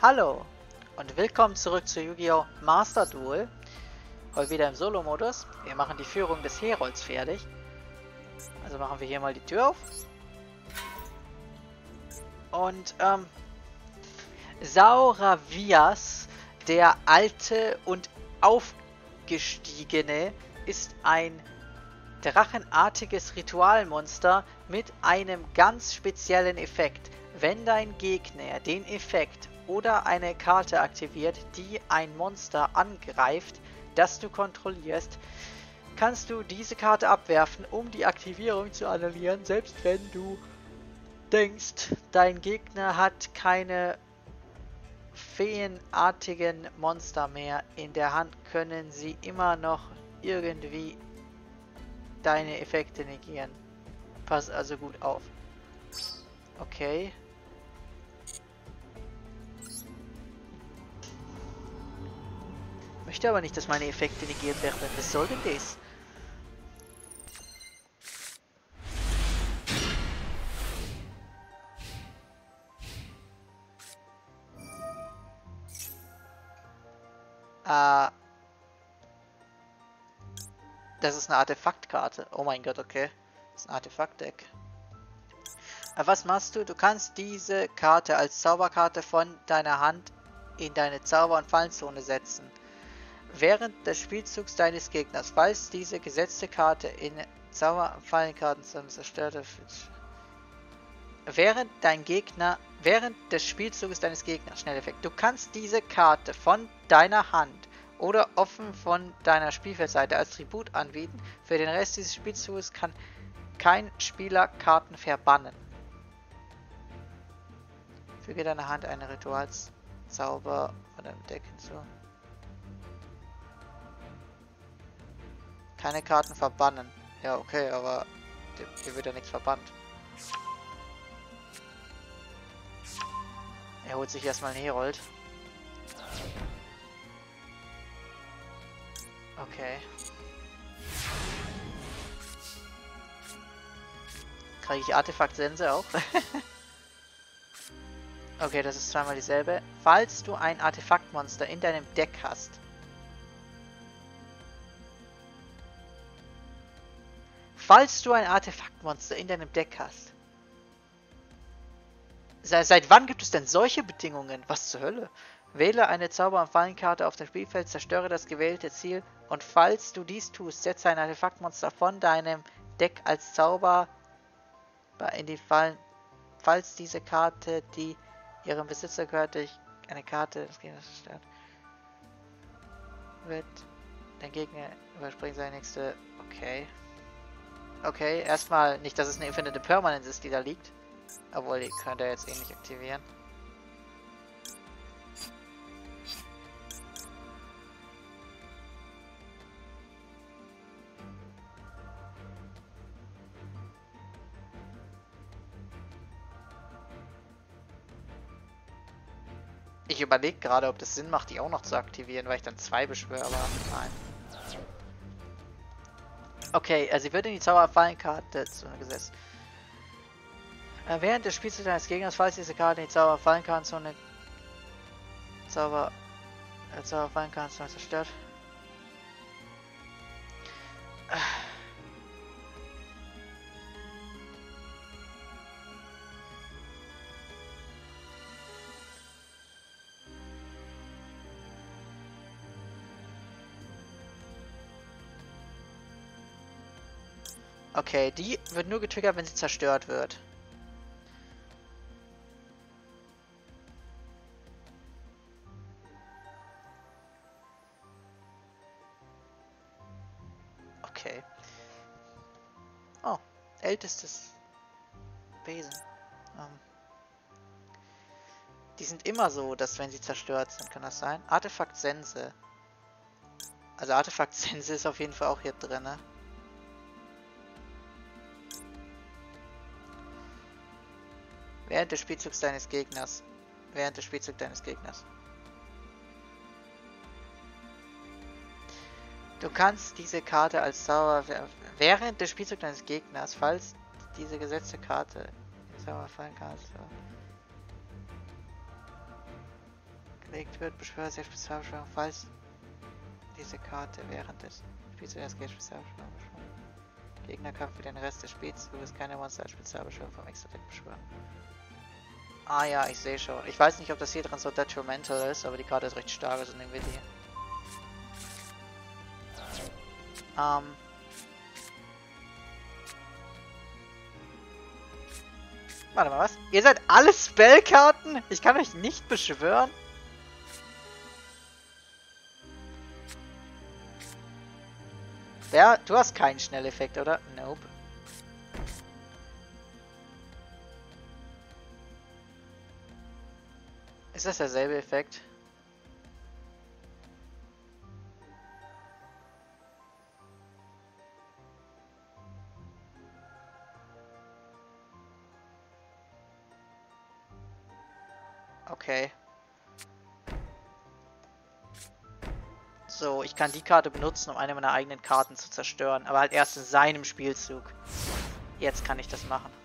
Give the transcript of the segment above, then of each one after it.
Hallo und willkommen zurück zu Yu-Gi-Oh! Master Duel. Heute wieder im Solo-Modus. Wir machen die Führung des Herolds fertig. Also machen wir hier mal die Tür auf. Und, ähm, Sauravias, der alte und aufgestiegene, ist ein drachenartiges Ritualmonster mit einem ganz speziellen Effekt. Wenn dein Gegner den Effekt oder eine Karte aktiviert, die ein Monster angreift, das du kontrollierst, kannst du diese Karte abwerfen, um die Aktivierung zu annullieren, selbst wenn du denkst, dein Gegner hat keine feenartigen Monster mehr in der Hand, können sie immer noch irgendwie deine Effekte negieren. Pass also gut auf. Okay. Möchte aber nicht, dass meine Effekte negiert werden. Was soll denn das? Äh. Das ist eine Artefaktkarte. Oh mein Gott, okay. Das ist ein Artefaktdeck. Aber was machst du? Du kannst diese Karte als Zauberkarte von deiner Hand in deine Zauber- und Fallenzone setzen während des Spielzugs deines Gegners. Falls diese gesetzte Karte in Zauber Fallenkarten zerstört wird. Während dein Gegner, während des Spielzuges deines Gegners, Schnelleffekt. Du kannst diese Karte von deiner Hand oder offen von deiner Spielfeldseite als Tribut anbieten. Für den Rest dieses Spielzuges kann kein Spieler Karten verbannen. Füge deiner Hand einen Ritualzauber von deinem Deck hinzu. Keine Karten verbannen. Ja, okay, aber hier wird ja nichts verbannt. Er holt sich erstmal einen Herold. Okay. Kriege ich Artefakt-Sense auch? okay, das ist zweimal dieselbe. Falls du ein Artefaktmonster in deinem Deck hast, falls du ein Artefaktmonster in deinem Deck hast. Se seit wann gibt es denn solche Bedingungen? Was zur Hölle? Wähle eine Zauber- und Fallenkarte auf dem Spielfeld, zerstöre das gewählte Ziel und falls du dies tust, setze ein Artefaktmonster von deinem Deck als Zauber in die Fallen. Falls diese Karte, die ihrem Besitzer gehört, durch eine Karte des Gegners zerstört, wird der Gegner überspringt seine nächste. Okay. Okay, erstmal nicht, dass es eine Infinite Permanence ist, die da liegt. Obwohl, die könnte er jetzt eh nicht aktivieren. Ich überlege gerade, ob das Sinn macht, die auch noch zu aktivieren, weil ich dann zwei beschwöre, aber nein. Okay, also sie wird in die Zauberfallenkarte gesetzt. Äh, während des Spiels deines Gegners, falls diese Karte in die Zauberfallenkartenzone Zauber äh, Zauberfallenkartenzone zerstört. Okay, die wird nur getriggert, wenn sie zerstört wird. Okay. Oh, ältestes Wesen. Ähm. Die sind immer so, dass wenn sie zerstört sind, kann das sein? Artefakt Sense. Also Artefakt Sense ist auf jeden Fall auch hier drin, ne? Während des Spielzugs deines Gegners. Während des Spielzugs deines Gegners. Du kannst diese Karte als Zauber während des Spielzugs deines Gegners, falls diese gesetzte Karte in Zauber fallen kann. gelegt wird, beschwöre sehr Spezialbeschwörung, falls diese Karte während des Spiels zuerst geht Spezialbeschwörung beschwören. Gegner kann für den Rest des Spiels du keine Monster als Spezialbeschwörung vom Extra-Deck beschwören. Ah ja, ich sehe schon. Ich weiß nicht, ob das hier drin so detrimental ist, aber die Karte ist recht stark, also nehmen wir die. Ähm... Warte mal, was? Ihr seid alle Spellkarten? Ich kann euch nicht beschwören? Wer? Du hast keinen Schnelleffekt, oder? Nope. Ist das derselbe Effekt? Okay. So, ich kann die Karte benutzen, um eine meiner eigenen Karten zu zerstören. Aber halt erst in seinem Spielzug. Jetzt kann ich das machen.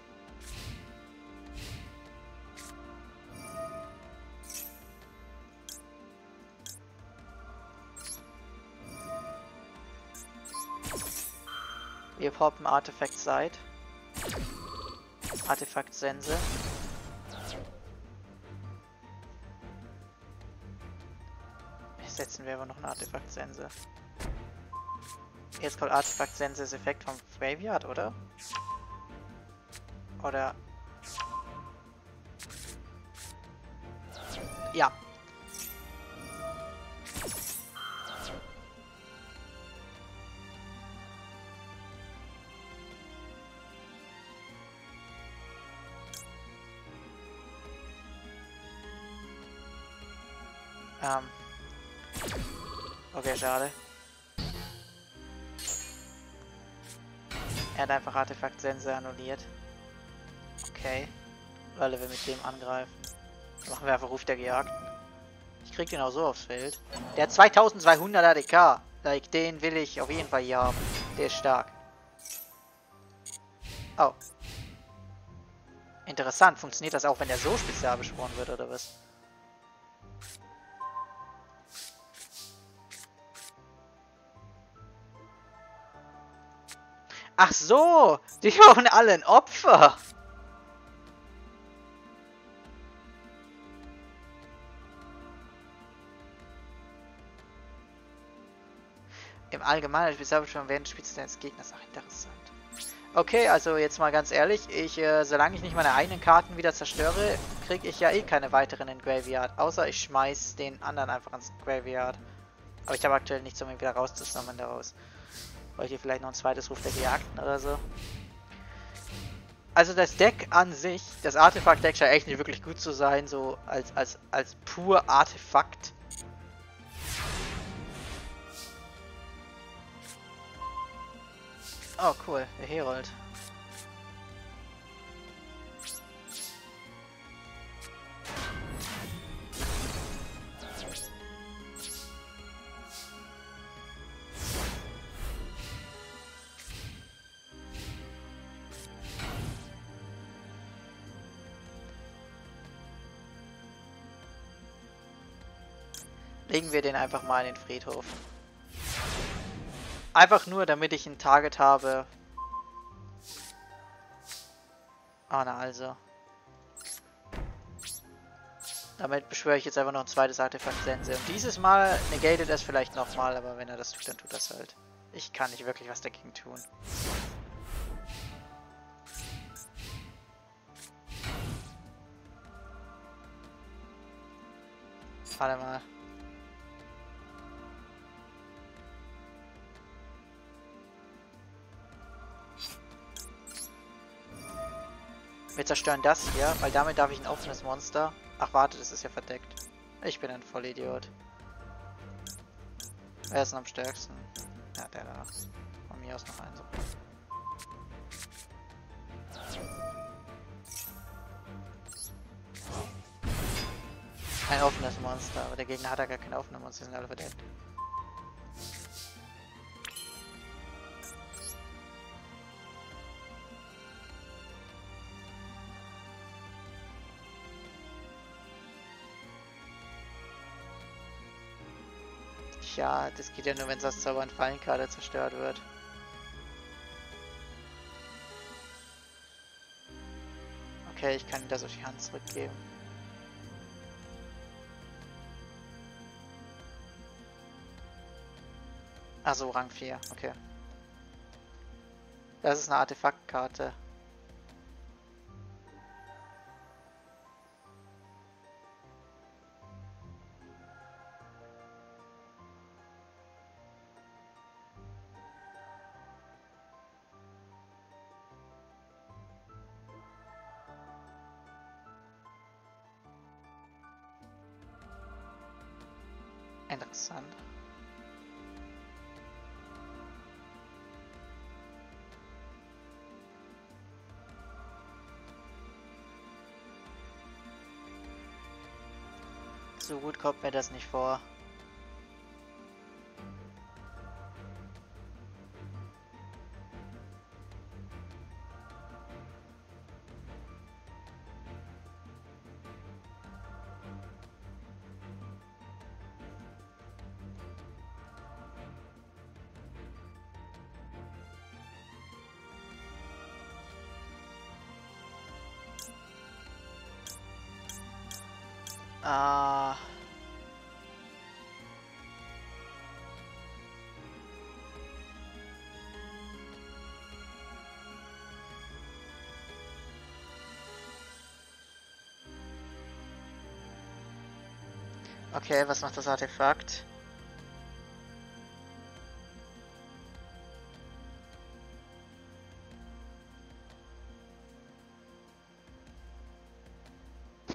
Wir poppen Artefakt Side. Artefakt Sense. setzen wir aber noch ein Artefakt-Sense. Jetzt kommt Artefakt-Senses Effekt vom Graveyard, oder? Oder... Ja. Ähm... Okay, schade. Er hat einfach Artefakt-Sense annulliert. Okay. Weil wir mit dem angreifen. Machen wir einfach Ruf der Gejagten. Ich krieg den auch so aufs Feld. Der hat 2200 ADK. Like, den will ich auf jeden Fall hier haben. Der ist stark. Oh. Interessant. Funktioniert das auch, wenn der so spezial beschworen wird, oder was? Ach so, die brauchen alle ein Opfer. Im Allgemeinen, ich habe schon während Spiels des Gegners auch interessant. Okay, also jetzt mal ganz ehrlich, ich, äh, solange ich nicht meine eigenen Karten wieder zerstöre, kriege ich ja eh keine weiteren in Graveyard. Außer ich schmeiß den anderen einfach ins Graveyard. Aber ich habe aktuell nichts, um ihn wieder rauszusammeln daraus. Wollt ihr vielleicht noch ein zweites Ruf der Gejagten oder so? Also das Deck an sich, das Artefakt-Deck scheint echt nicht wirklich gut zu sein, so als, als, als pur Artefakt. Oh cool, der Herold. Legen wir den einfach mal in den Friedhof. Einfach nur, damit ich ein Target habe. Ah, na also. Damit beschwöre ich jetzt einfach noch ein zweites Artefakt Sense. Und dieses Mal negatet es vielleicht nochmal, aber wenn er das tut, dann tut das halt. Ich kann nicht wirklich was dagegen tun. Warte mal. Wir zerstören das hier, weil damit darf ich ein offenes Monster... Ach warte, das ist ja verdeckt. Ich bin ein Vollidiot. Wer ist denn am stärksten? Ja, der da. Von mir aus noch ein so. Ein offenes Monster, aber der Gegner hat ja gar keine offenen Monster, sind alle verdeckt. Ja, das geht ja nur, wenn das Zauber- und Fallenkarte zerstört wird. Okay, ich kann ihm das auf die Hand zurückgeben. Also Rang 4, okay. Das ist eine Artefaktkarte. Interessant. So gut kommt mir das nicht vor. Okay, was macht das Artefakt?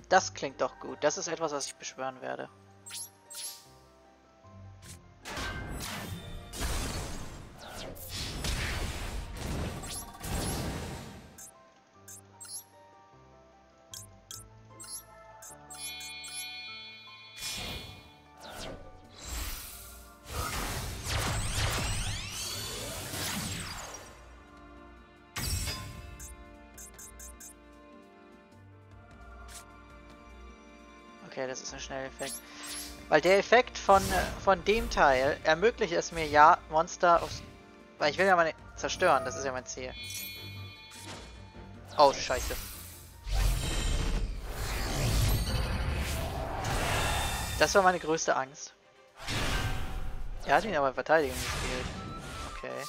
Das klingt doch gut. Das ist etwas, was ich beschwören werde. Okay, das ist ein Schnelleffekt. Weil der Effekt von, von dem Teil ermöglicht es mir ja, Monster aufs... Weil ich will ja mal zerstören, das ist ja mein Ziel. Oh, scheiße. Das war meine größte Angst. Er hat ihn aber in Verteidigung gespielt. Okay.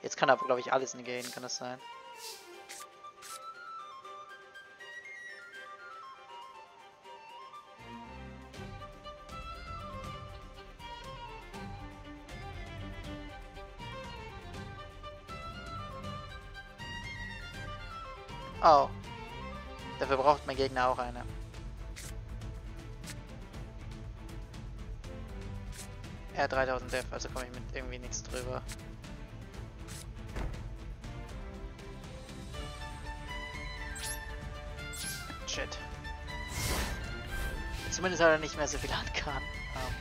Jetzt kann er, glaube ich, alles negaten, kann das sein? Oh. Dafür braucht mein Gegner auch eine. Er hat 3000 Def, also komme ich mit irgendwie nichts drüber. Shit. Zumindest hat er nicht mehr so viel Handkarten. Um.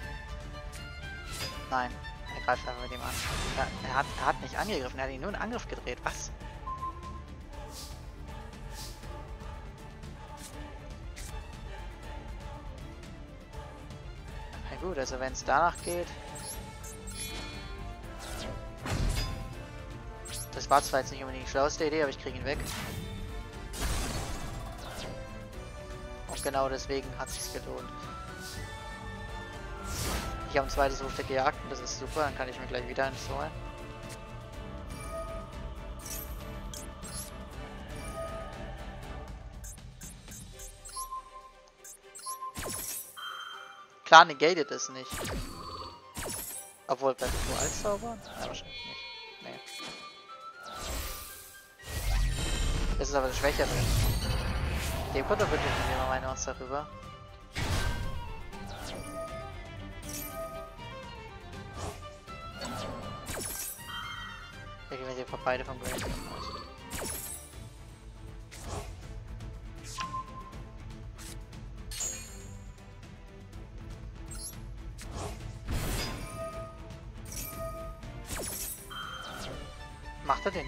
Nein, er greift einfach mit ihm an. Er, hat, er hat nicht angegriffen, er hat ihn nur einen Angriff gedreht. Was? Gut, also wenn es danach geht. Das war zwar jetzt nicht unbedingt die schlauste Idee, aber ich kriege ihn weg. Und genau deswegen hat sich gelohnt. Ich habe ein zweites Ruf gejagt und das ist super, dann kann ich mir gleich wieder eins holen. Klar negated es nicht. Obwohl bei Ritualzauber? Ja, wahrscheinlich nicht. Nee. Das ist aber der Schwächere. Dem kommt doch wirklich nehmen wir meine uns darüber. Wir gehen hier vom Great aus.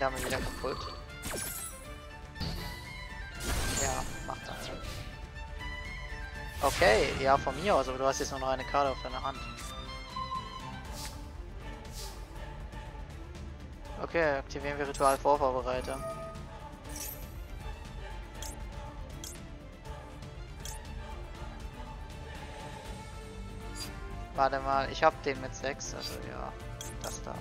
Damit wieder kaputt? Ja, macht er. Okay, ja, von mir aus, aber du hast jetzt nur noch eine Karte auf deiner Hand. Okay, aktivieren wir Ritual Vorvorbereiter. Warte mal, ich hab den mit 6, also ja, das da.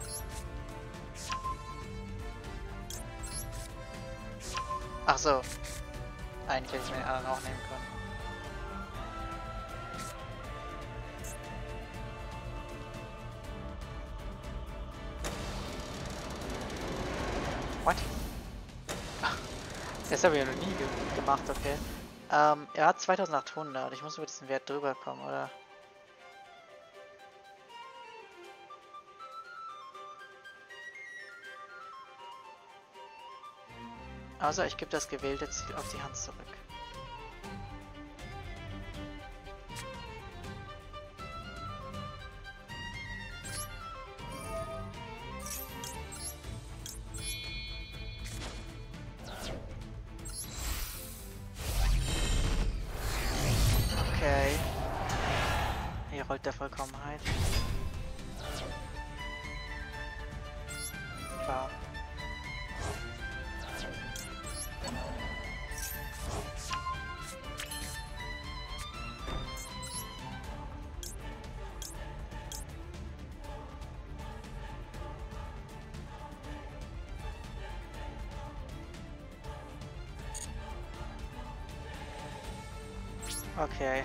Ach so. Eigentlich hätte ich mir den anderen auch nehmen können. What? Das habe ich ja noch nie ge gemacht, okay. Ähm, er hat 2800. Ich muss über diesen Wert drüber kommen, oder? Also ich gebe das gewählte Ziel auf die Hand zurück. Okay. Hier rollt der Vollkommenheit. Okay.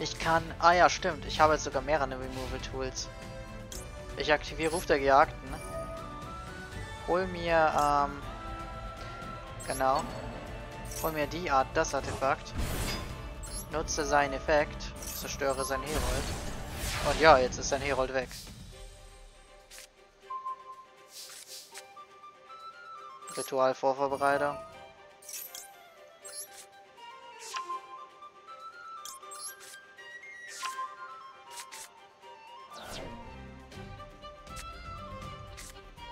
Ich kann... Ah ja, stimmt. Ich habe jetzt sogar mehrere Removal Tools. Ich aktiviere Ruf der Gejagten. Hol mir, ähm... Genau. Hol mir die Art, das Artefakt. Nutze seinen Effekt. Zerstöre sein Herold. Und ja, jetzt ist sein Herold weg. Ritual Vorvorbereitung.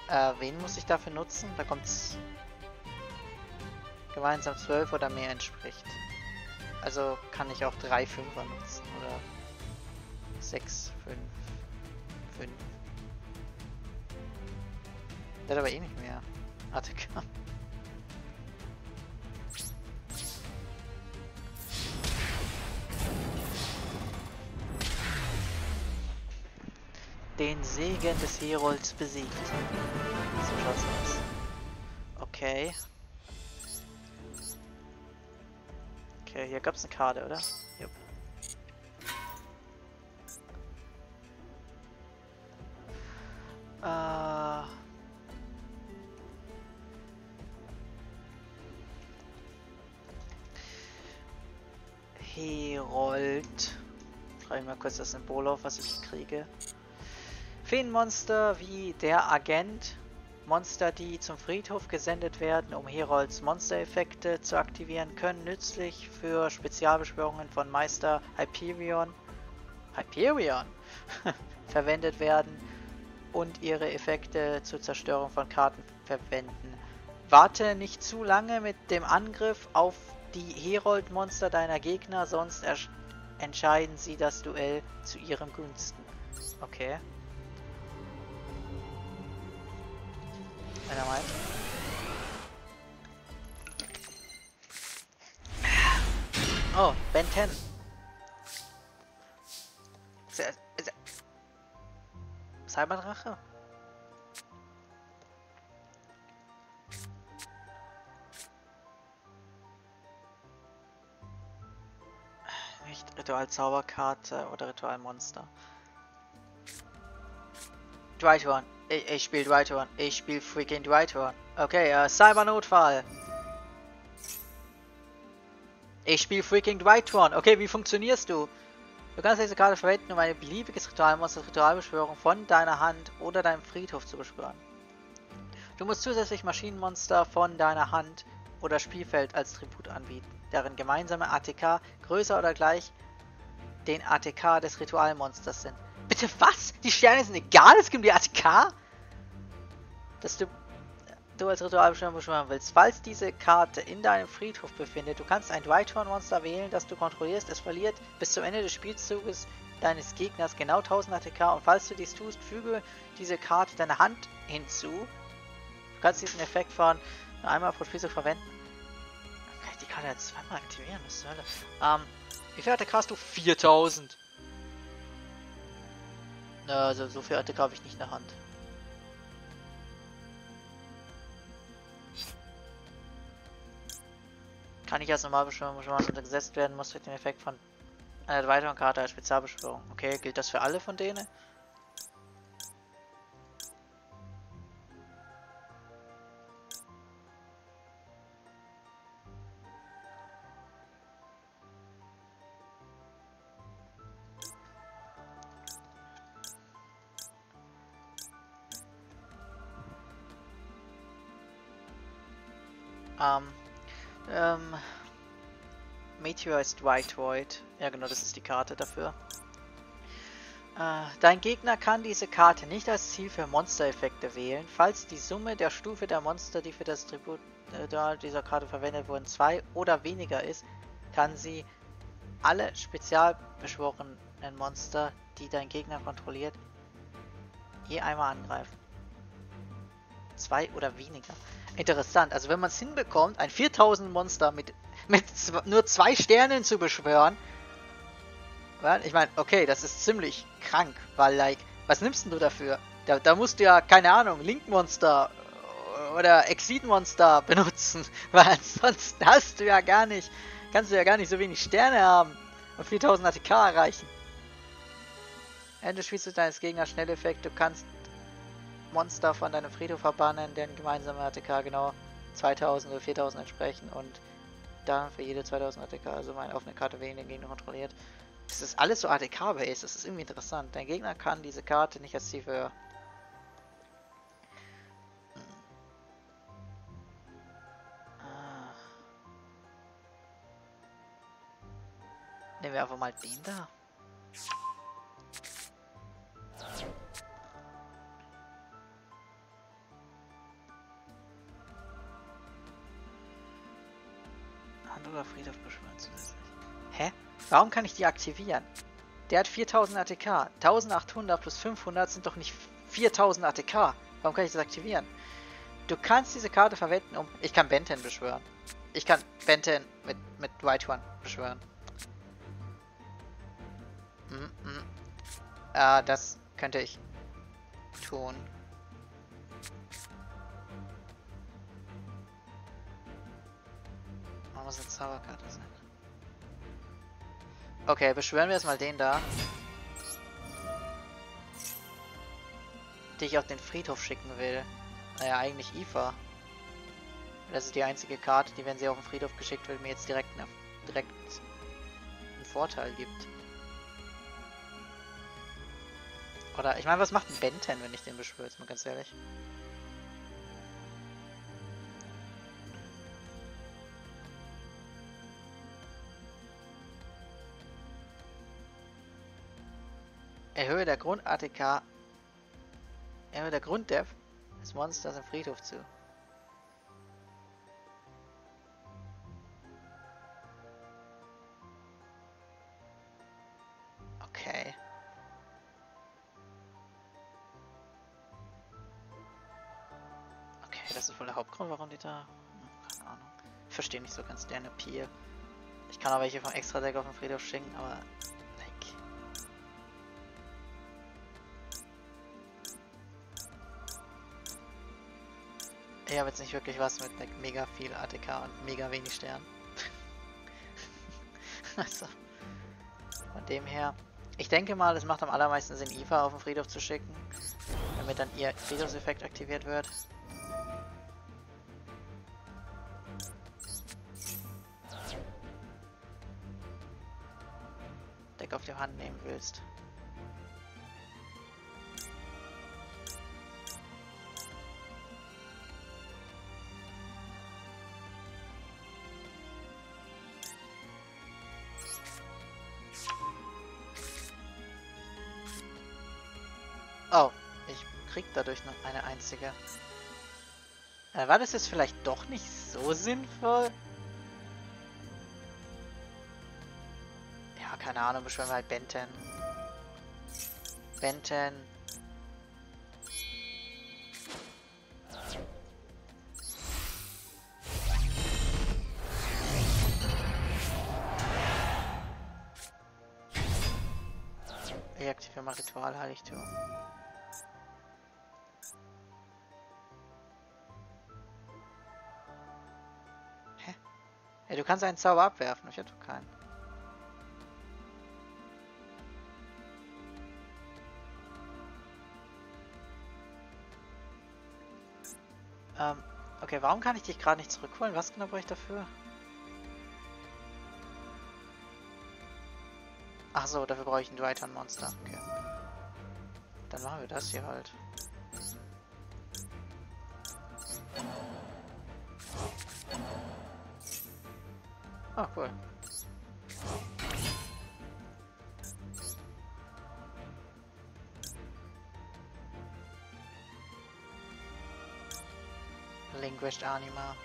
Äh, wen muss ich dafür nutzen? Da kommt's gemeinsam 12 oder mehr entspricht. Also kann ich auch 3 Fünfer nutzen oder 6, 5, 5. Der hat aber eh nicht mehr. ATK. Den Segen des Herolds besiegt. So schaut's aus. Okay. Okay, hier gab's eine Karte, oder? Jupp. Äh. Herold. Schreibe ich mal kurz das Symbol auf, was ich kriege. Feenmonster wie der Agent, Monster, die zum Friedhof gesendet werden, um Herolds Monstereffekte zu aktivieren, können nützlich für Spezialbeschwörungen von Meister Hyperion, Hyperion verwendet werden und ihre Effekte zur Zerstörung von Karten verwenden. Warte nicht zu lange mit dem Angriff auf die Herold-Monster deiner Gegner, sonst entscheiden sie das Duell zu ihrem Gunsten. Okay. Einer meint. Oh, Ben 10. Cyberdrache? Nicht Ritual Zauberkarte oder Ritual Monster. Dwight One. Ich, ich spiele Dwight. Ich spiele freaking Dwight. Okay, äh, Cybernotfall. Ich spiele freaking Dwight. Okay, wie funktionierst du? Du kannst diese Karte verwenden, um ein beliebiges Ritualmonster Ritualbeschwörung von deiner Hand oder deinem Friedhof zu beschwören. Du musst zusätzlich Maschinenmonster von deiner Hand oder Spielfeld als Tribut anbieten, deren gemeinsame ATK größer oder gleich den ATK des Ritualmonsters sind. Bitte was? Die Sterne sind egal? Es gibt die ATK? Dass du... du als Ritualbeschwörer beschwören willst. Falls diese Karte in deinem Friedhof befindet, du kannst ein Drytorn-Monster wählen, das du kontrollierst. Es verliert bis zum Ende des Spielzuges deines Gegners genau 1000 ATK und falls du dies tust, füge diese Karte deiner Hand hinzu. Du kannst diesen Effekt von einmal pro Spielzug verwenden. Kann ich die Karte jetzt zweimal aktivieren? Was soll das? Ähm, wie viel ATK hast du? 4000. Also so viel ATK habe ich nicht in der Hand. Kann ich als Normalbeschwörung schon mal gesetzt werden, muss durch den Effekt von einer weiteren Karte als Spezialbeschwörung. Okay, gilt das für alle von denen? Ähm, ähm, Meteor ist White Void. Ja genau, das ist die Karte dafür. Äh, dein Gegner kann diese Karte nicht als Ziel für Monstereffekte wählen, falls die Summe der Stufe der Monster, die für das Tribut äh, dieser Karte verwendet wurden, 2 oder weniger ist, kann sie alle spezialbeschworenen Monster, die dein Gegner kontrolliert, je einmal angreifen. 2 oder weniger. Interessant, also wenn man es hinbekommt, ein 4000 Monster mit, mit nur zwei Sternen zu beschwören, ich meine, okay, das ist ziemlich krank, weil, like, was nimmst du dafür? Da, da musst du ja, keine Ahnung, Link-Monster oder Exit-Monster benutzen, weil ansonsten hast du ja gar nicht, kannst du ja gar nicht so wenig Sterne haben und 4000 ATK erreichen. Ende spielst du deines Gegners Schnelleffekt, du kannst Monster von deinem Friedhof verbannen, deren gemeinsame ATK genau 2000 oder 4000 entsprechen und dann für jede 2000 ATK, also meine offene Karte weniger Gegner kontrolliert. Das ist alles so ATK-based, das ist irgendwie interessant. Dein Gegner kann diese Karte nicht als Ziel für... Hm. Ah. Nehmen wir einfach mal den da. Friedhof beschwören zusätzlich. Hä? Warum kann ich die aktivieren? Der hat 4000 ATK. 1800 plus 500 sind doch nicht 4000 ATK. Warum kann ich das aktivieren? Du kannst diese Karte verwenden, um... Ich kann Benten beschwören. Ich kann Benten mit, mit White One beschwören. Mm -mm. Äh, das könnte ich tun. Man muss eine Zauberkarte sein. Okay, beschwören wir erstmal den da. Die ich auf den Friedhof schicken will. Naja, eigentlich Ifa. Das ist die einzige Karte, die, wenn sie auf den Friedhof geschickt wird, mir jetzt direkt, direkt einen Vorteil gibt. Oder, ich meine, was macht ein Benten, wenn ich den beschwöre, jetzt mal ganz ehrlich? Erhöhe der Grund-ATK. Erhöhe der Grunddef des Monsters im Friedhof zu. Okay. Okay, das ist wohl der Hauptgrund, warum die da... Hm, keine Ahnung. Ich verstehe nicht so ganz deren Appeal. Ich kann auch welche vom Extra-Deck auf den Friedhof schicken, aber Ich habe jetzt nicht wirklich was mit mega viel ATK und mega wenig Sternen. also, von dem her. Ich denke mal, es macht am allermeisten Sinn, Eva auf den Friedhof zu schicken, damit dann ihr Friedhofseffekt aktiviert wird. Deck auf die Hand nehmen willst. Dadurch noch eine einzige. Äh, war das jetzt vielleicht doch nicht so sinnvoll? Ja, keine Ahnung, beschwören wir halt Benten. Benten. Ich aktiviere mal Ritualheiligtum. Ja, du kannst einen Zauber abwerfen, ich hätte keinen. Ähm, okay, warum kann ich dich gerade nicht zurückholen? Was genau brauche ich dafür? Ach so, dafür brauche ich ein Dryton-Monster. Okay. Dann machen wir das hier halt. Ah, cool. Linguished Anima.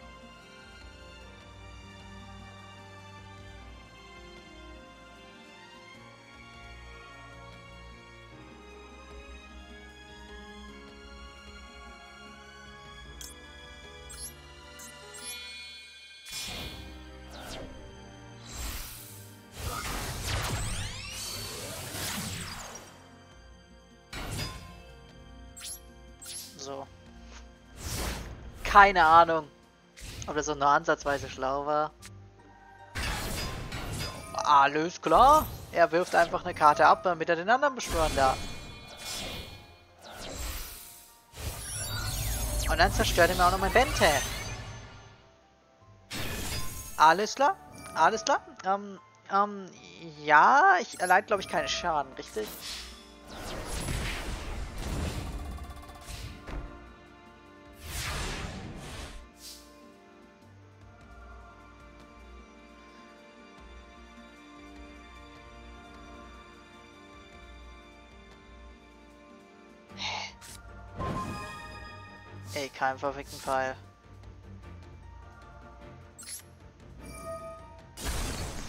Keine Ahnung, ob das auch nur ansatzweise schlau war. Alles klar. Er wirft einfach eine Karte ab, damit er den anderen beschwören darf. Und dann zerstört er mir auch noch mein Bente. Alles klar. Alles klar. Ähm, ähm, ja, ich erleide, glaube ich, keinen Schaden, richtig? Ey, kein verfickten Pfeil.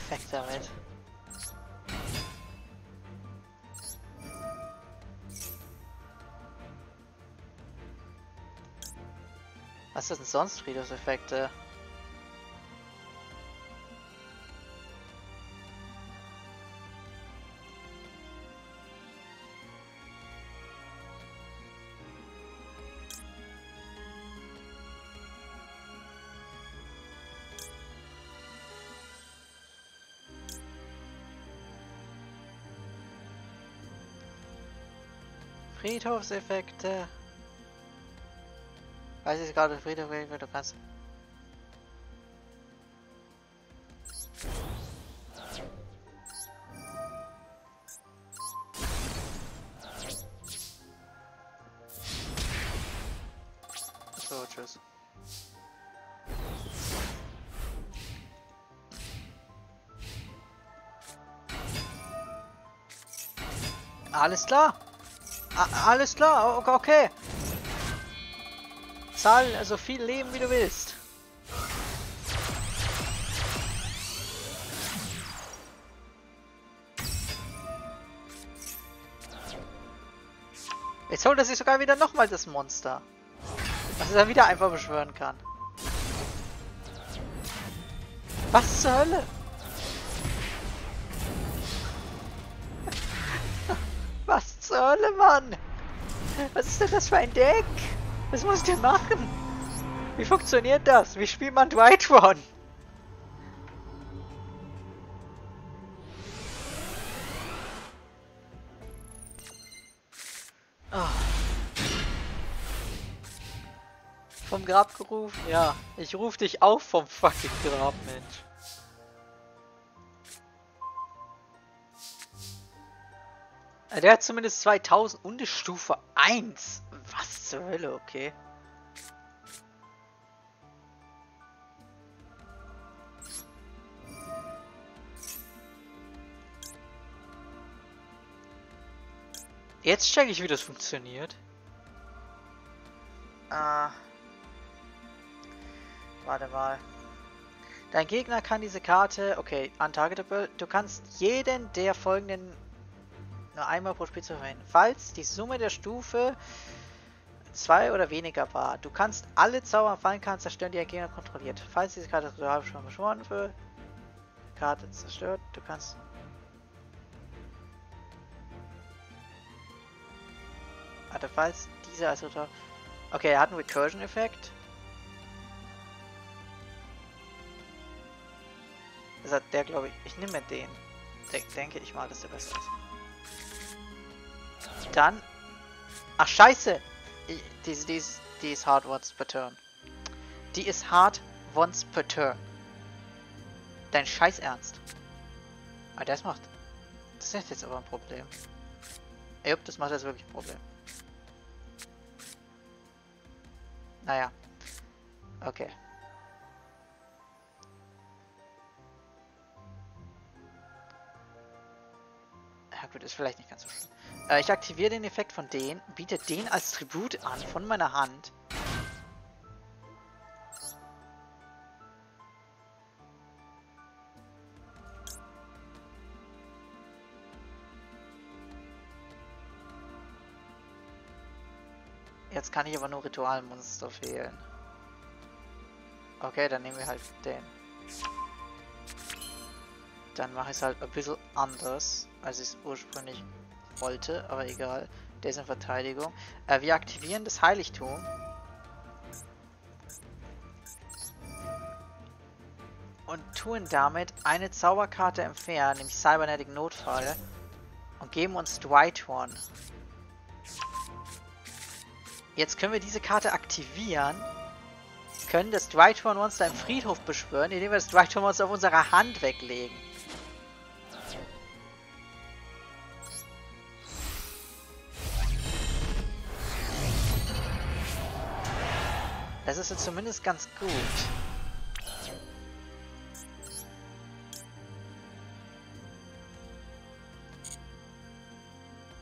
Weg damit. Was sind sonst Friedhofseffekte? Friedhofseffekte. Weiß ich gerade Friedhof, du kannst. So, tschüss. Alles klar. Alles klar, okay. Zahl so viel Leben wie du willst. Jetzt holt er sich sogar wieder nochmal das Monster. Was er wieder einfach beschwören kann. Was zur Hölle? Hölle, Mann? Was ist denn das für ein Deck? Was muss ich denn machen? Wie funktioniert das? Wie spielt man Dwight One? Oh. Vom Grab gerufen? Ja, ich ruf dich auf vom fucking Grab, Mensch. Der hat zumindest 2000 und ist Stufe 1. Was zur Hölle, okay. Jetzt check ich, wie das funktioniert. Äh. Warte mal. Dein Gegner kann diese Karte, okay, untargetable, du kannst jeden der folgenden nur einmal pro Spielzug verwenden. Falls die Summe der Stufe 2 oder weniger war. Du kannst alle Zauber am Fallenkarten zerstören, die ein Gegner kontrolliert. Falls diese Karte schon beschworen wird, Karte zerstört, du kannst... Warte, falls dieser als total... Okay, er hat einen Recursion-Effekt. Das hat der, glaube ich. Ich nehme den. De denke ich mal, dass der besser ist. Dann... Ach, scheiße! Die, die, die, ist, hard once per turn. Die ist hard once per turn. Dein Scheiß Ernst. Aber das macht... Das ist jetzt aber ein Problem. Jupp, das macht jetzt wirklich ein Problem. Naja. Okay. Ja gut, ist vielleicht nicht ganz so schlimm. Äh, ich aktiviere den Effekt von den, biete den als Tribut an von meiner Hand. Jetzt kann ich aber nur Ritualmonster fehlen. Okay, dann nehmen wir halt den. Dann mache ich es halt ein bisschen anders, als ich es ursprünglich wollte, aber egal. Der ist in Verteidigung. Äh, wir aktivieren das Heiligtum. Und tun damit eine Zauberkarte entfernen, nämlich Cybernetic Notfall. Und geben uns Dwight One. Jetzt können wir diese Karte aktivieren. Können das Dwight One Monster im Friedhof beschwören, indem wir das Dwight One Monster auf unserer Hand weglegen. Das ist jetzt zumindest ganz gut.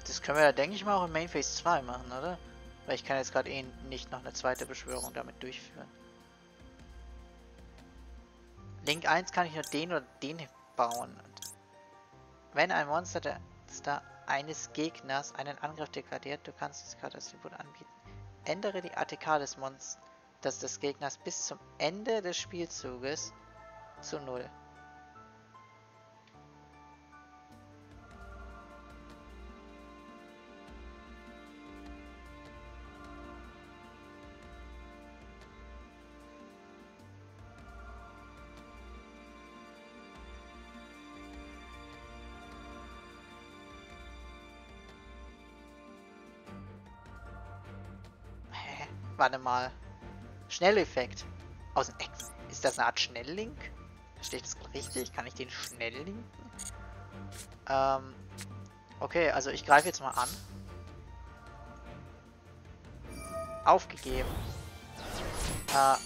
Das können wir ja, denke ich mal, auch in Main Phase 2 machen, oder? Weil ich kann jetzt gerade eh nicht noch eine zweite Beschwörung damit durchführen. Link 1 kann ich nur den oder den bauen. Und wenn ein Monster der eines Gegners einen Angriff deklariert, du kannst diese Karte als Tribut anbieten. Ändere die ATK des Monsters das des Gegners bis zum Ende des Spielzuges zu Null. Warte mal. Schnelleffekt. Aus dem Ex. Ist das eine Art Schnelllink? Verstehe ich das richtig? Kann ich den schnell linken? Ähm. Okay, also ich greife jetzt mal an. Aufgegeben. Äh.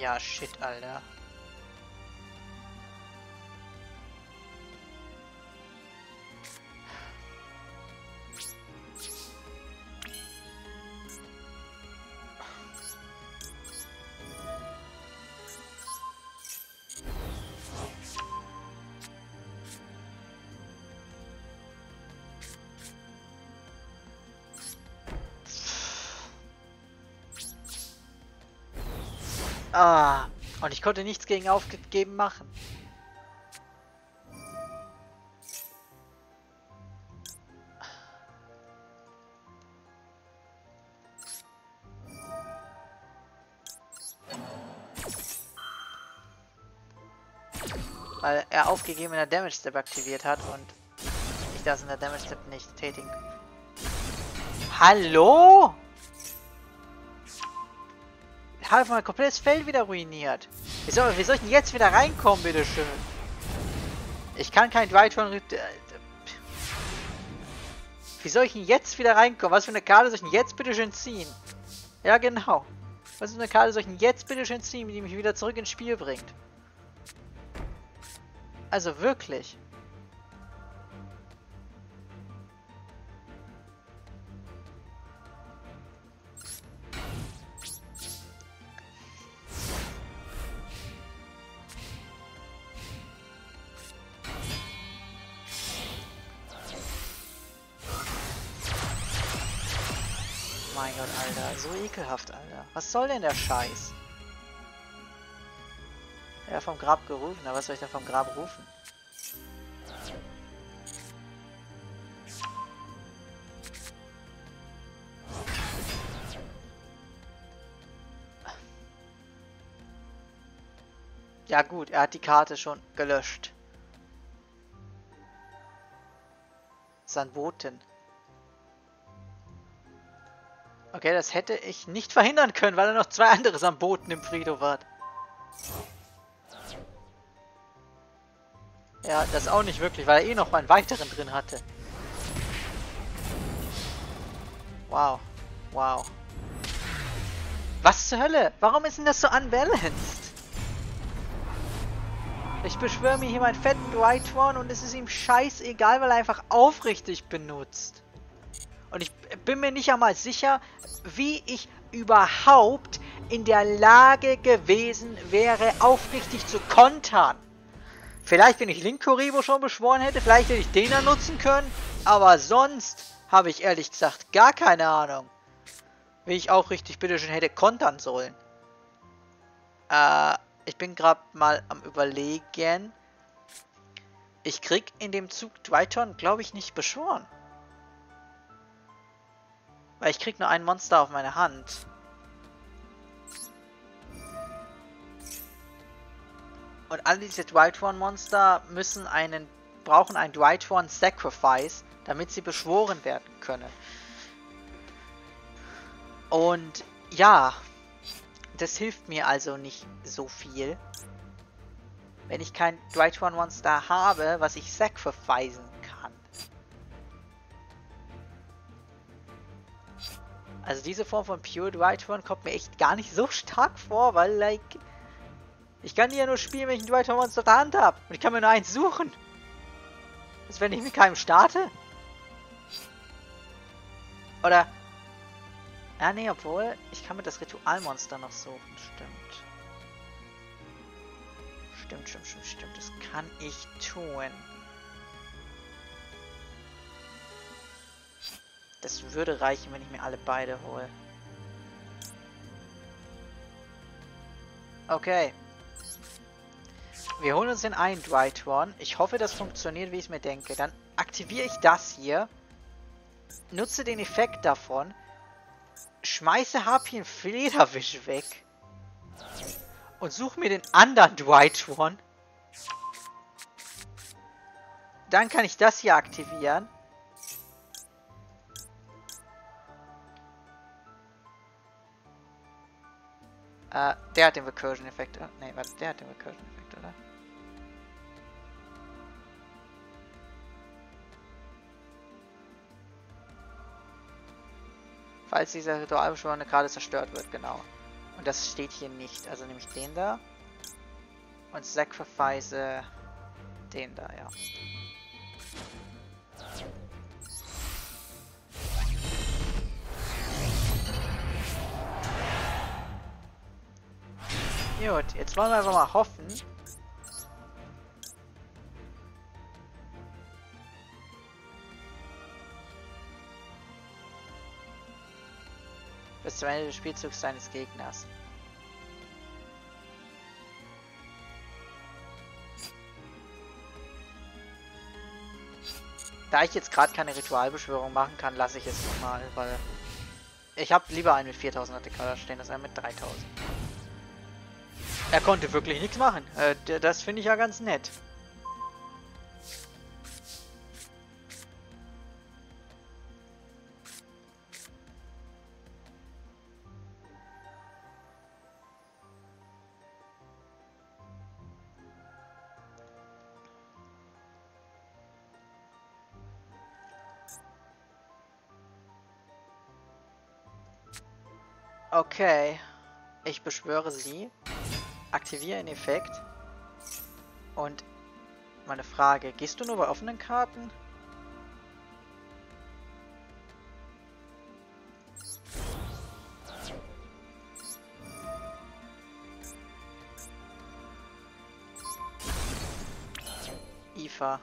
Ja, shit, Alter. Ich konnte nichts gegen aufgegeben machen. Weil er aufgegeben in der Damage Step aktiviert hat und ich das in der Damage Step nicht tätigen. Hallo? habe mein komplettes Feld wieder ruiniert. Wie soll, wie soll ich denn jetzt wieder reinkommen, bitteschön? Ich kann kein Dwight von... Äh, wie soll ich denn jetzt wieder reinkommen? Was für eine Karte soll ich denn jetzt bitteschön ziehen? Ja, genau. Was für eine Karte soll ich denn jetzt bitteschön ziehen, die mich wieder zurück ins Spiel bringt? Also wirklich. Mein Gott, Alter. So ekelhaft, Alter. Was soll denn der Scheiß? Ja, vom Grab gerufen. Na, was soll ich denn vom Grab rufen? Ja gut, er hat die Karte schon gelöscht. Sanboten. Okay, das hätte ich nicht verhindern können, weil er noch zwei andere Samboten im Friedhof hat. Ja, das auch nicht wirklich, weil er eh noch einen weiteren drin hatte. Wow. Wow. Was zur Hölle? Warum ist denn das so unbalanced? Ich beschwöre mir hier meinen fetten Dwight One und es ist ihm scheißegal, weil er einfach aufrichtig benutzt. Und ich bin mir nicht einmal sicher, wie ich überhaupt in der Lage gewesen wäre, aufrichtig zu kontern. Vielleicht, wenn ich Link Kuribo schon beschworen hätte, vielleicht hätte ich den dann nutzen können. Aber sonst habe ich ehrlich gesagt gar keine Ahnung, wie ich auch richtig bitte schon hätte kontern sollen. Äh, ich bin gerade mal am überlegen. Ich krieg in dem Zug Dryton, glaube ich, nicht beschworen. Weil ich krieg nur ein Monster auf meine Hand. Und alle diese Dwighthorn Monster müssen einen, brauchen ein Dwighthorn Sacrifice, damit sie beschworen werden können. Und ja, das hilft mir also nicht so viel. Wenn ich kein Dwighthorn Monster habe, was ich sacrificen Also diese Form von Pure Dwighthorn kommt mir echt gar nicht so stark vor, weil like... Ich kann die ja nur spielen, wenn ich ein Dwighthorn Monster auf der Hand habe. Und ich kann mir nur eins suchen. Das wenn ich mit keinem starte. Oder ja, nee, obwohl, ich kann mir das Ritualmonster noch suchen. Stimmt. Stimmt, stimmt, stimmt, stimmt. Das kann ich tun. Das würde reichen, wenn ich mir alle beide hole. Okay. Wir holen uns den einen Dwight-One. Ich hoffe, das funktioniert, wie ich es mir denke. Dann aktiviere ich das hier. Nutze den Effekt davon schmeiße Harpien Flederwisch weg und suche mir den anderen Dwight One. Dann kann ich das hier aktivieren. Äh, der hat den Recursion-Effekt. Oh, ne, warte, der hat den Recursion-Effekt, oder? falls dieser Ritualbeschwörende gerade zerstört wird, genau. Und das steht hier nicht. Also nehme ich den da und sacrifice den da, ja. Gut, jetzt wollen wir einfach mal hoffen, bis zum Ende des Spielzugs seines Gegners. Da ich jetzt gerade keine Ritualbeschwörung machen kann, lasse ich es nochmal, weil ich habe lieber einen mit 4000 ATK stehen, als einen mit 3000. Er konnte wirklich nichts machen. Äh, das finde ich ja ganz nett. Okay. Ich beschwöre sie. Aktiviere einen Effekt. Und meine Frage, gehst du nur bei offenen Karten? IFA.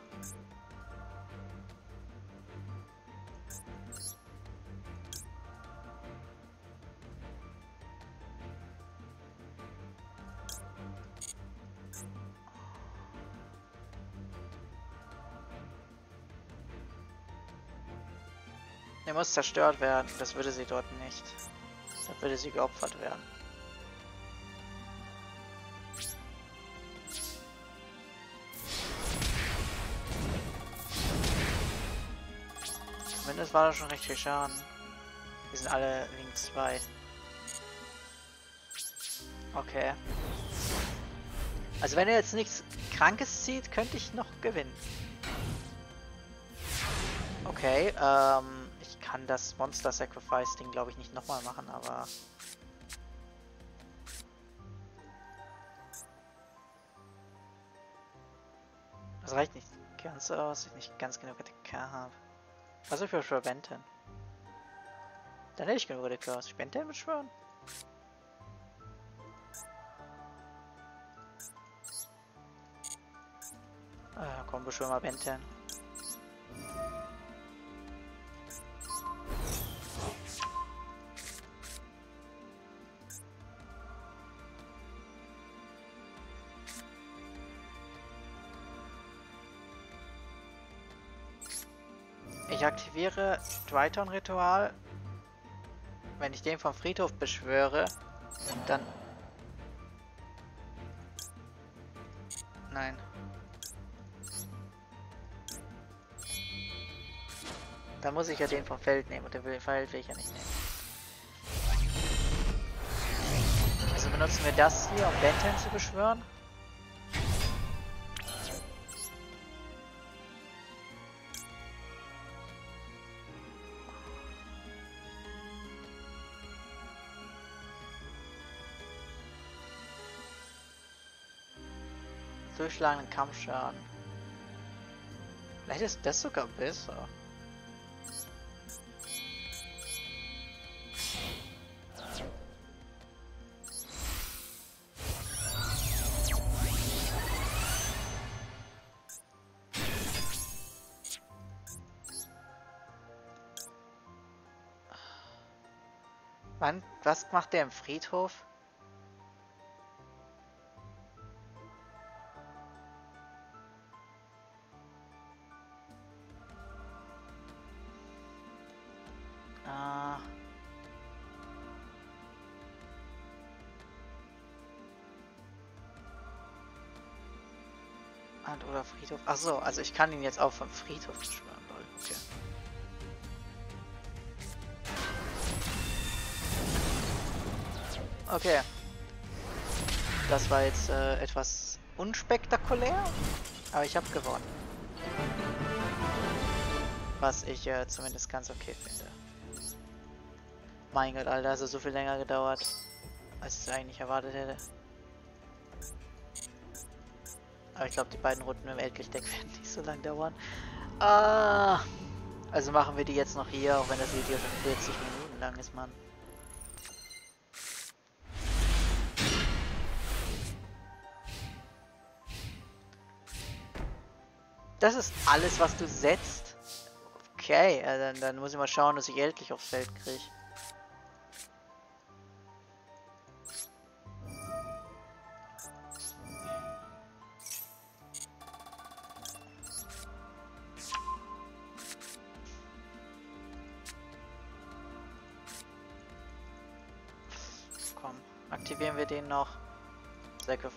Er muss zerstört werden. Das würde sie dort nicht. Da würde sie geopfert werden. Zumindest war da schon recht viel Schaden. Wir sind alle wegen 2. Okay. Also wenn er jetzt nichts Krankes zieht, könnte ich noch gewinnen. Okay, ähm, kann das Monster Sacrifice Ding glaube ich nicht nochmal machen, aber... Das reicht nicht ganz aus, ich nicht ganz genug ATK habe. Was ich für Benten? Dann hätte ich genug ATK aus. Ich Benten beschwören? Ah, komm, beschwör mal Benten. Aktiviere Dryton-Ritual. Wenn ich den vom Friedhof beschwöre, dann... Nein. Dann muss ich ja den vom Feld nehmen und den Feld will ich ja nicht nehmen. Also benutzen wir das hier, um Benten zu beschwören. Durchschlagenden Kampfschaden. Vielleicht ist das sogar besser. Wann, was macht der im Friedhof? Friedhof. Achso, also ich kann ihn jetzt auch vom Friedhof beschwören. Okay. Okay. Das war jetzt äh, etwas unspektakulär, aber ich habe gewonnen. Was ich äh, zumindest ganz okay finde. Mein Gott, Alter, also so viel länger gedauert, als ich eigentlich erwartet hätte. Aber ich glaube, die beiden Runden im Endlich-Deck werden nicht so lang dauern. Ah, also machen wir die jetzt noch hier, auch wenn das Video schon 40 Minuten lang ist, Mann. Das ist alles, was du setzt? Okay, dann, dann muss ich mal schauen, dass ich endlich aufs Feld kriege.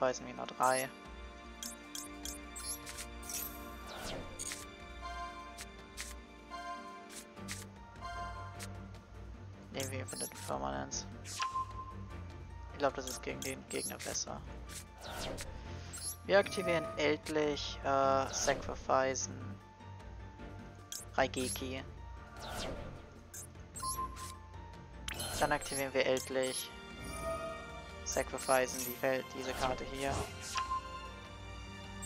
Sacrificen wir noch drei. Nehmen wir findet Permanenz. Ich glaube, das ist gegen den Gegner besser. Wir aktivieren Eldlich, äh, Sacrificen, Raigeki. Dann aktivieren wir Eldlich, sacrificen die Welt, diese Karte hier.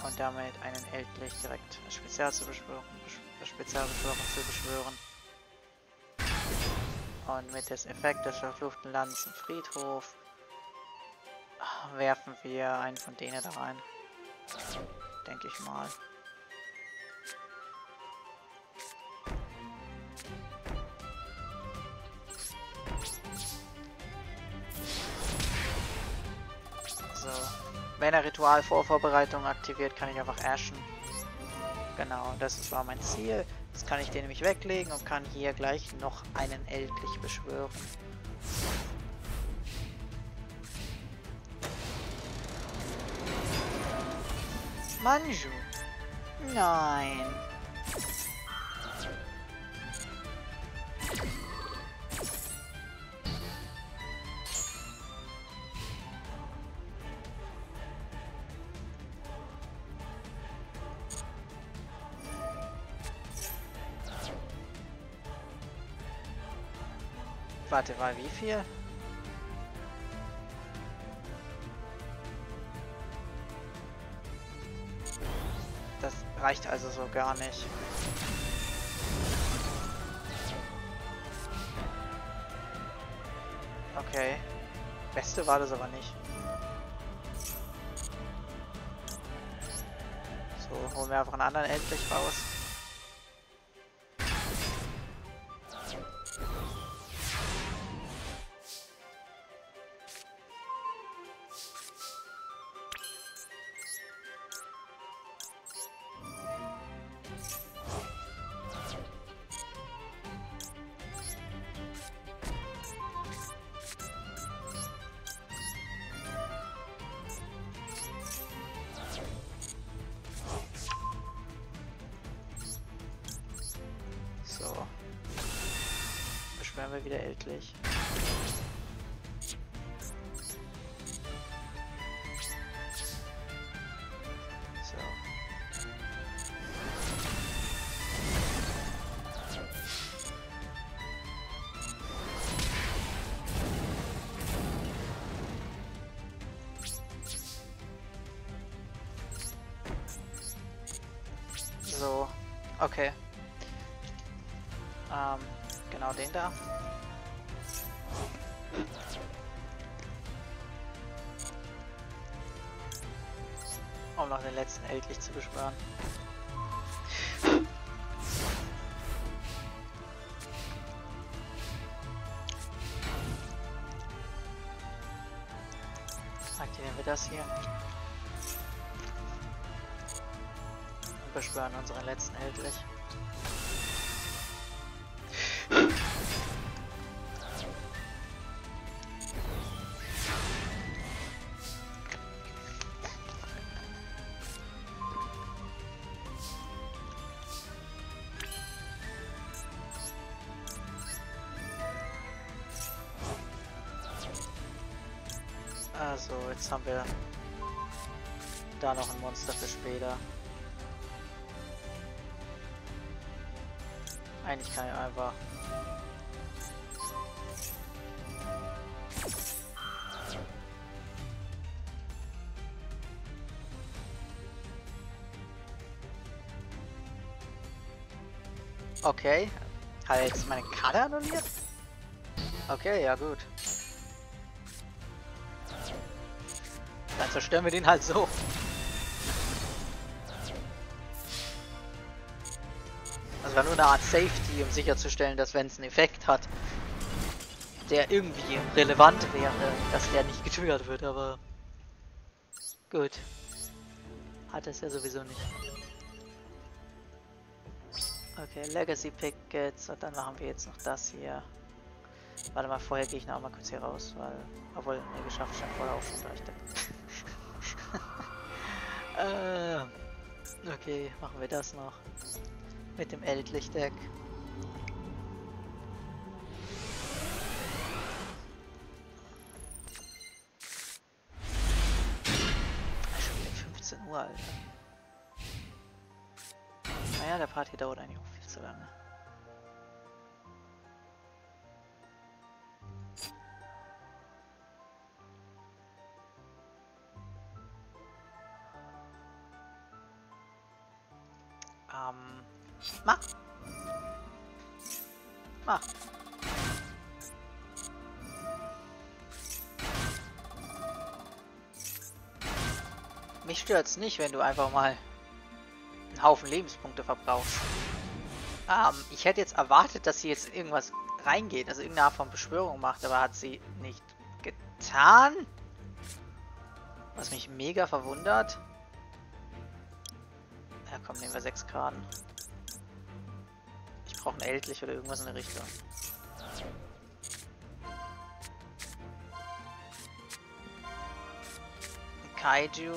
Und damit einen Eldlich direkt Spezial zu beschwören, Spezialbeschwörung zu beschwören. Und mit des Effekt des verfluchten Landes im Friedhof werfen wir einen von denen da rein. Denke ich mal. Wenn er Ritual Vorvorbereitung aktiviert, kann ich einfach ashen. Genau, das war mein Ziel. Jetzt kann ich den nämlich weglegen und kann hier gleich noch einen Eldlich beschwören. Manju. Nein. Warte mal, wie viel? Das reicht also so gar nicht. Okay. Beste war das aber nicht. So, holen wir einfach einen anderen endlich raus. Okay. Ähm, genau den da. Um noch den letzten Eldlich zu beschwören. Aktivieren wir das hier. Beschwören unseren letzten Eldlich. Also, jetzt haben wir da noch ein Monster für später. Eigentlich kann ich einfach... Okay. Hat er jetzt meine Karte annulliert? Okay, ja gut. Dann zerstören wir den halt so. War nur eine Art Safety, um sicherzustellen, dass wenn es einen Effekt hat, der irgendwie relevant wäre, dass der nicht getriggert wird, aber gut. Hat es ja sowieso nicht. Okay, Legacy Pickets und dann machen wir jetzt noch das hier. Warte mal, vorher gehe ich noch mal kurz hier raus, weil... Obwohl, ne, geschafft stand vorher auch schon leuchtet. äh, okay, machen wir das noch. Mit dem Eldlicht-Deck. Schon wieder 15 Uhr, Alter. Naja, der Party dauert eigentlich auch viel zu lange. Mach. Mach. Mich stört's nicht, wenn du einfach mal einen Haufen Lebenspunkte verbrauchst. Ähm, ich hätte jetzt erwartet, dass sie jetzt irgendwas reingeht, also irgendeine Art von Beschwörung macht, aber hat sie nicht getan. Was mich mega verwundert. Ja komm, nehmen wir sechs Karten. Ich brauche ein Ältlich oder irgendwas in der Richtung. Kaiju.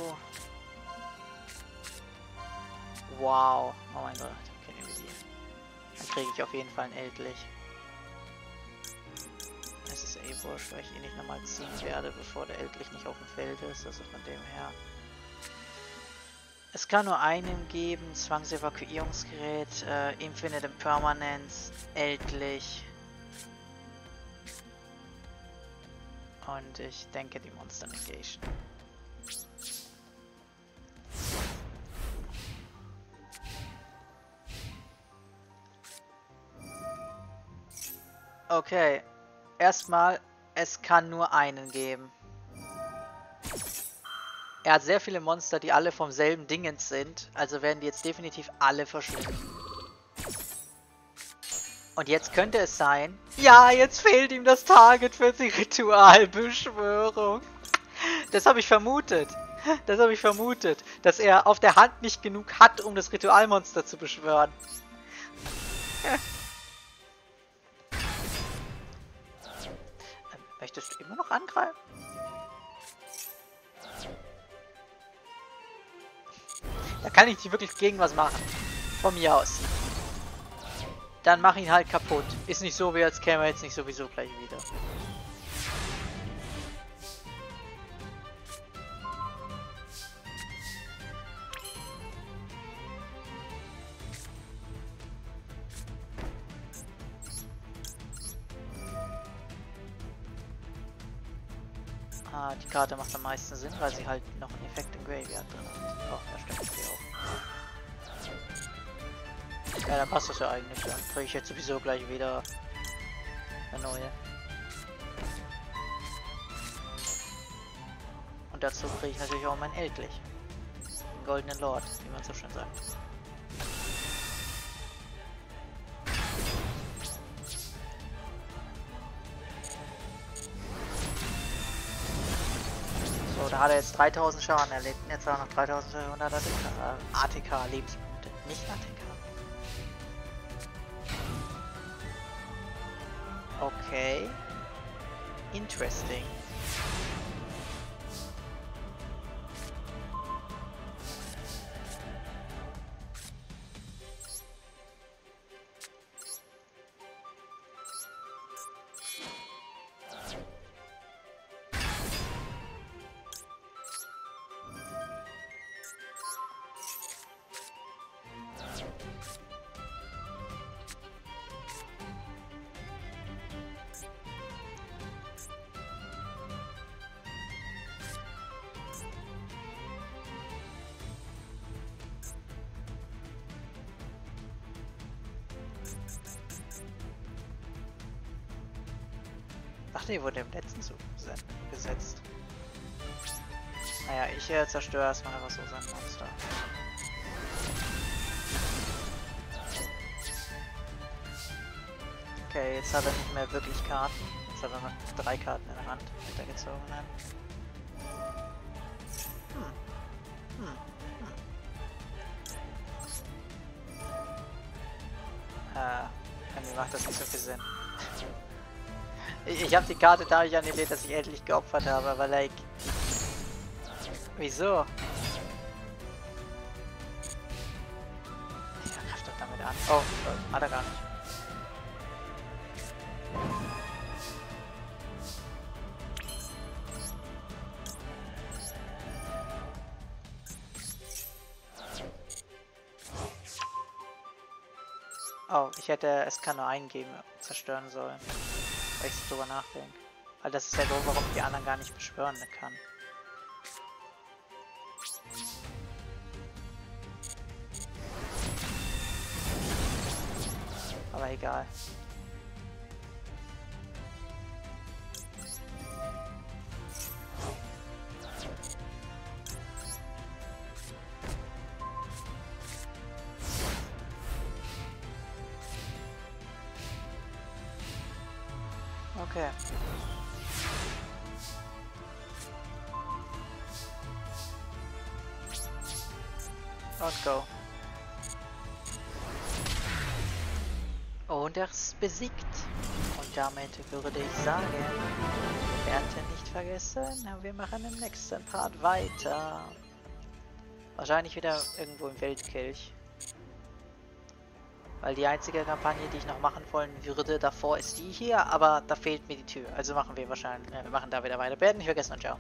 Wow. Oh mein Gott, nehmen wir die. Dann kriege ich auf jeden Fall ein Ältlich. Es ist eh wurscht, weil ich ihn nicht nochmal ziehen werde, bevor der Ältlich nicht auf dem Feld ist. Also von dem her. Es kann nur einen geben, Zwangsevakuierungsgerät, äh, Infinite Impermanence, Ältlich. Und ich denke die Monster Negation. Okay. Erstmal, es kann nur einen geben. Er hat sehr viele Monster, die alle vom selben Dingens sind. Also werden die jetzt definitiv alle verschwinden. Und jetzt könnte es sein... Ja, jetzt fehlt ihm das Target für die Ritualbeschwörung. Das habe ich vermutet. Das habe ich vermutet. Dass er auf der Hand nicht genug hat, um das Ritualmonster zu beschwören. Möchtest du immer noch angreifen? Da kann ich nicht wirklich gegen was machen. Von mir aus. Dann mach ihn halt kaputt. Ist nicht so, wie als käme er jetzt nicht sowieso gleich wieder. Karte macht am meisten Sinn, weil sie halt noch einen Effekt im Graveyard drin hat. Oh, da stimmt sie auch. Ja, dann passt das ja eigentlich. Dann kriege ich jetzt sowieso gleich wieder eine neue. Und dazu kriege ich natürlich auch mein Ältlich. Den goldenen Lord, wie man so schön sagt. Hat er jetzt 3000 Schaden erlitten. Jetzt hat noch 3200 ATK, ATK Lebenspunkte. Nicht ATK. Okay. Interesting. Nee, wurde im letzten Zug gesetzt. Naja, ich äh, zerstöre erstmal einfach so sein Monster. Okay, jetzt hat er nicht mehr wirklich Karten. Jetzt hat er noch drei Karten in der Hand mit der gezogenen. Hm. Hm. Hm. Äh, mir macht das nicht so viel Sinn. Ich, ich habe die Karte dadurch annulliert, dass ich endlich geopfert habe, aber like... Wieso? Ja, greift doch damit an. Oh, oh, hat er gar nicht. Oh, ich hätte es kann nur eingeben, zerstören sollen weil ich drüber nachdenke. Weil das ist der Grund, warum ich die anderen gar nicht beschwören kann. Aber egal. Besiegt. Und damit würde ich sagen, Werte nicht vergessen, wir machen im nächsten Part weiter. Wahrscheinlich wieder irgendwo im Weltkelch. Weil die einzige Kampagne, die ich noch machen wollen würde davor, ist die hier, aber da fehlt mir die Tür. Also machen wir wahrscheinlich, äh, wir machen da wieder weiter. Werden nicht vergessen und ciao.